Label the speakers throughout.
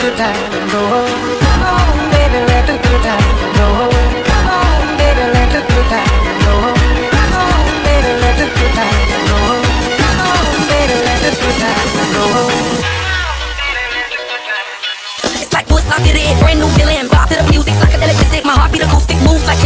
Speaker 1: good roll. Come on, baby, let the good roll. Come on, baby, let the good roll. Come on, baby, let the good roll. Come on, baby, let the good roll.
Speaker 2: It's like Woodstock did it, brand new feeling. Bop to the music, psychedelic music. My heartbeat acoustic moves like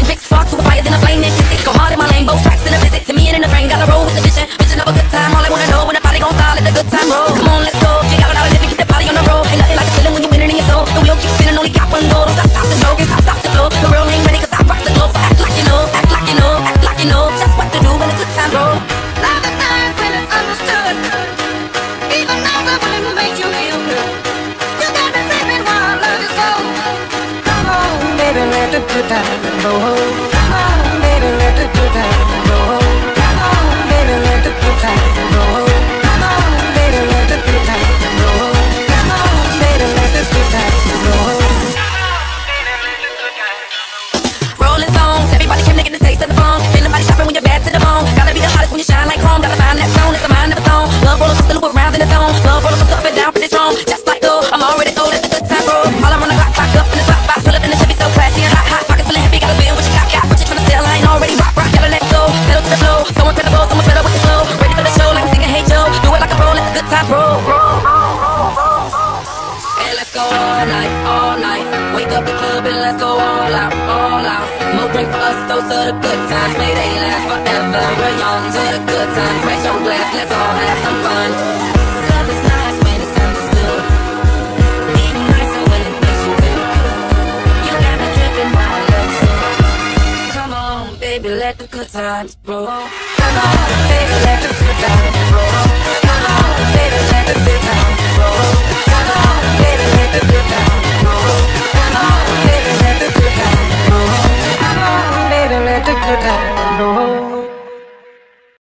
Speaker 2: on,
Speaker 1: baby, let the
Speaker 2: to taste of the. Ain't nobody when you're bad to the bone. Gotta be the hottest when you shine like chrome. Gotta all night, all night. Wake up the club and let's go all out, all out. More drink for us, those are the good times. May they last forever. We're young to the good times. Raise your glass, let's all have some fun. Baby, let the good times roll.
Speaker 1: Come on, baby, let the good times